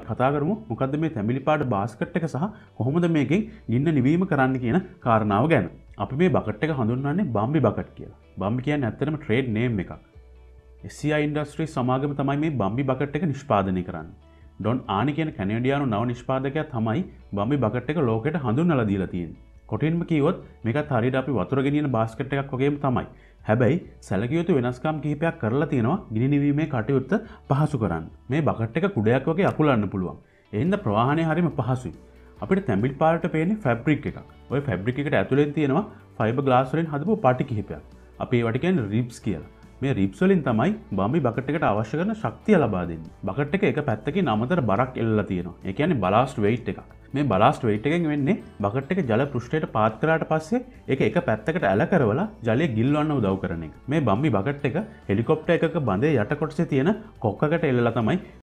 කතාකරමු මොකද මේ තැමිලිපාට බාස්කට් එක සහ කොහොමද මේකින් ගින්න නිවීම කරන්න කියන කාරණාව ගැන. අපි මේ බකට එක හඳුන්වන්නේ බම්බි බකට් කියලා. බම්බි කියන්න ඇත්තරම ට්‍රේඩ් නේම් එකක්. එසියා ඉන්ඩස්ට්‍රී සමාගම තමයි මේ බම්බි බකට එක නිෂ්පාදනය කරන්න. ඩොන් ආනි කියන කැනඩියානු නව නිෂ්පාදකයක් තමයි බම්බි බකට එක ලෝකට හඳුන්නල දීලා තියෙන් කොටින්ම කිවොත් මේක හරිට අපි වතුරගෙනියන බාස්කට එකක් වගේම තමයි. හැබැයි සැලකයුතු වෙනස්කම් කිහිපයක් කරලා තියෙනවා ගිනිවීමේ කටයුත්ත පහසු කරන්න. මේ බකට එක කුඩයක් වගේ අකුලන්න පුළුවන්. එහින්ද ප්‍රවාහණය හරිම පහසුයි. අපිට තැමිල් පාට පේන ෆැබ්‍රික් එකක්. ඔය ෆැබ්‍රික් එකට ඇතුළෙන් තියෙනවා ෆයිබ ගලාස්වලින් හදපු පටි කිහිපයක්. අපි වටිකෙන් රිප්ස් කියලා. මේ රිප්සලින් තමයි බම්බි බකට එකට අවශ්‍ය කරන ශක්තිය ලබාදන්න බකට එක එක පැත්තකි නමතර බරක් එල්ල තියෙනවා. එකන බලාස්ට වෙයිට් එකක්. මේ බලාස්ට වෙයිට් එකෙන් වෙන්නේ බකට එක ජල පෘෂ්ටයට පාත් කරට පස්සේ එක එක පැත්තකට ඇල කරවලා ජලය ගිල්වන්න උදව් කරන එක. මේ බම්බි බකට එක හෙලිකොප්ට එකක බඳේ යට කොටසේ තියෙන කොක්කට එල්ල තමයි